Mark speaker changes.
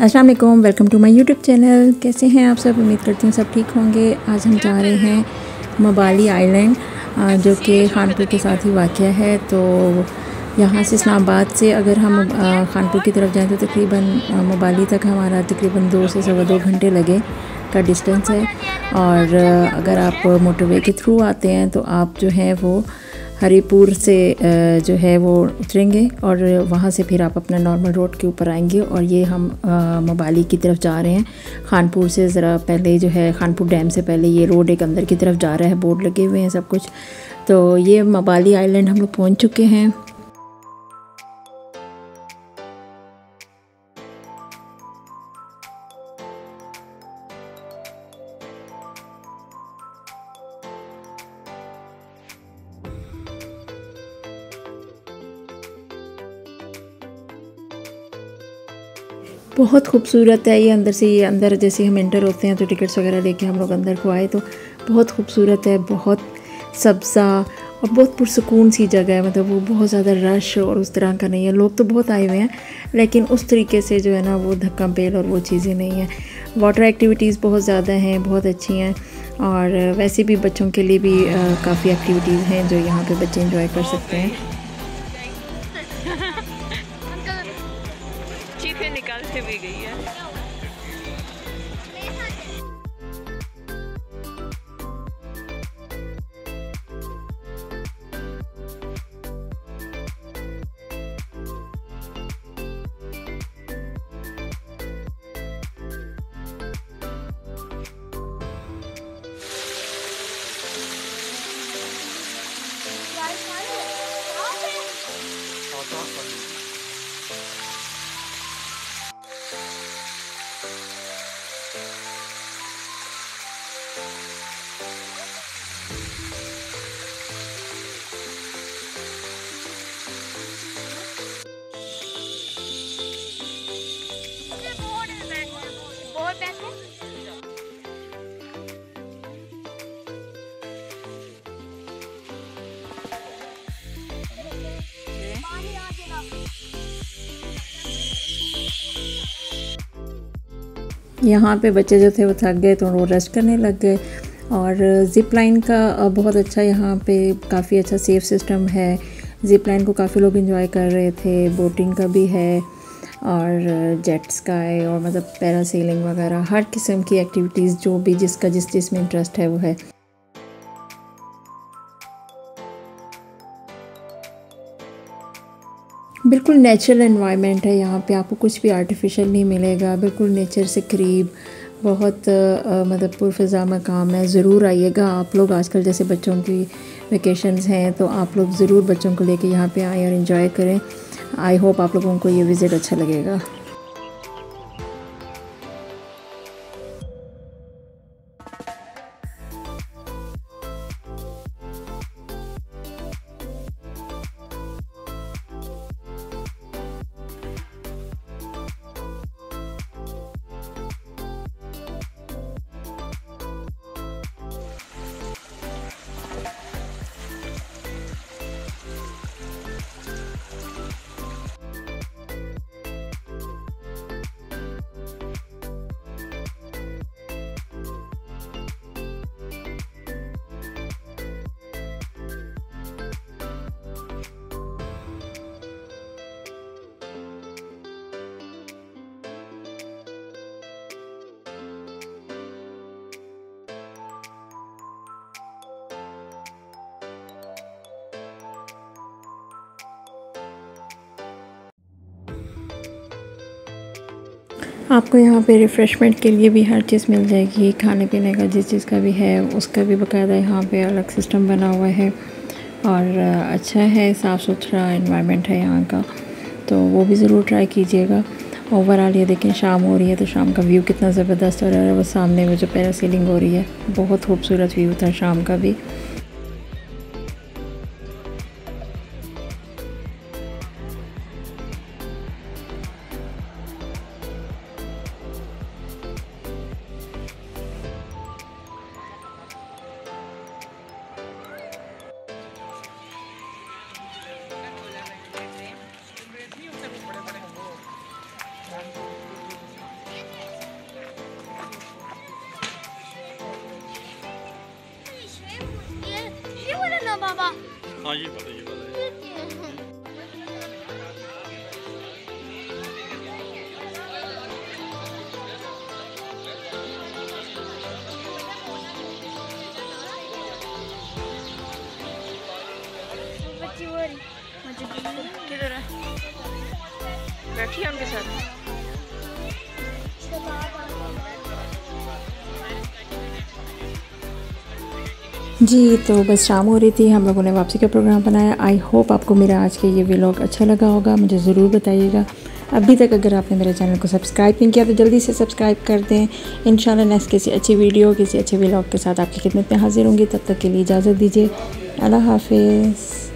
Speaker 1: अस्सलाम वालेकुम to my YouTube channel कैसे हैं आप सब? उम्मीद करती हूँ सब ठीक होंगे। आज हम जा रहे हैं मबाली आइलैंड जो कि खानपुर के साथ ही वाक़ है। तो यहाँ से इस्लामाबाद से अगर हम खानपुर की तरफ़ जाएँ तो तकरीबन मबाली तक हमारा तकरीबन दो से सवा दो घंटे लगे का डिस्टेंस है। और अगर आप मोटरवे के थ्रू आते हैं तो आप जो है वो हरीपुर से जो है वो उतरेंगे और वहाँ से फिर आप अपना नॉर्मल रोड के ऊपर आएँगे और ये हम मोबाली की तरफ़ जा रहे हैं। खानपुर से ज़रा पहले जो है, खानपुर डैम से पहले ये रोड एक अंदर की तरफ़ जा रहा है, बोर्ड लगे हुए हैं सब कुछ। तो ये मबाली आइलैंड हम लोग पहुँच चुके हैं। बहुत खूबसूरत है ये अंदर से, ये अंदर जैसे हम इंटर होते हैं तो टिकट्स वगैरह लेके हम लोग अंदर को आए तो बहुत खूबसूरत है, बहुत सब्ज़ा और बहुत पुरसकून सी जगह है। मतलब वो बहुत ज़्यादा रश और उस तरह का नहीं है। लोग तो बहुत आए हुए हैं, लेकिन उस तरीके से जो है ना वो धक्का पेल और वो चीज़ें नहीं हैं। वाटर एक्टिविटीज़ बहुत ज़्यादा हैं, बहुत अच्छी हैं और वैसे भी बच्चों के लिए भी काफ़ी एक्टिविटीज़ हैं जो यहाँ पे बच्चे इंजॉय कर सकते हैं।
Speaker 2: निकालते भी गई है।
Speaker 1: यहाँ पे बच्चे जो थे वो थक गए तो वो रेस्ट करने लग गए। और ज़िप लाइन का बहुत अच्छा यहाँ पे काफ़ी अच्छा सेफ़ सिस्टम है। ज़िप लाइन को काफ़ी लोग इन्जॉय कर रहे थे बोटिंग का भी है, और जेट स्काई और मतलब पैरासीलिंग वगैरह, हर किस्म की एक्टिविटीज़ जो भी जिसका जिस चीज़ में इंटरेस्ट है वो है। बिल्कुल नेचुरल इन्वायरमेंट है यहाँ पे, आपको कुछ भी आर्टिफिशियल नहीं मिलेगा, बिल्कुल नेचर से करीब, बहुत मतलब पुरफ़ा मकाम है, ज़रूर आइएगा। आप लोग आजकल जैसे बच्चों की वेकेशंस हैं तो आप लोग ज़रूर बच्चों को लेके यहाँ पे आएँ और इन्जॉय करें। आई होप आप लोगों को ये विज़िट अच्छा लगेगा। आपको यहाँ पे रिफ़्रेशमेंट के लिए भी हर चीज़ मिल जाएगी। खाने पीने का जिस चीज़ का भी है, उसका भी बाकायदा यहाँ पे अलग सिस्टम बना हुआ है। और अच्छा है साफ़ सुथरा इन्वायरमेंट है यहाँ का। तो वो भी ज़रूर ट्राई कीजिएगा। ओवरऑल ये देखें, शाम हो रही है तो शाम का व्यू कितना ज़बरदस्त हो रहा है। वो सामने में जो पैरासीलिंग हो रही है, बहुत खूबसूरत व्यू था शाम का भी।
Speaker 3: हाँ ये पता ये पता
Speaker 2: किधर बैठी है उनके साथ?
Speaker 1: जी तो बस शाम हो रही थी। हम लोगों ने वापसी का प्रोग्राम बनाया। आई होप आपको मेरा आज का ये व्लॉग अच्छा लगा होगा। मुझे ज़रूर बताइएगा। अभी तक अगर आपने मेरे चैनल को सब्सक्राइब नहीं किया तो जल्दी से सब्सक्राइब कर दें। इन नेक्स्ट किसी अच्छी वीडियो किसी अच्छे व्लॉग के साथ आपकी खिदमत में हाजिर होंगी। तब तक के लिए इजाज़त दीजिए। अल्लाह हाफिज़।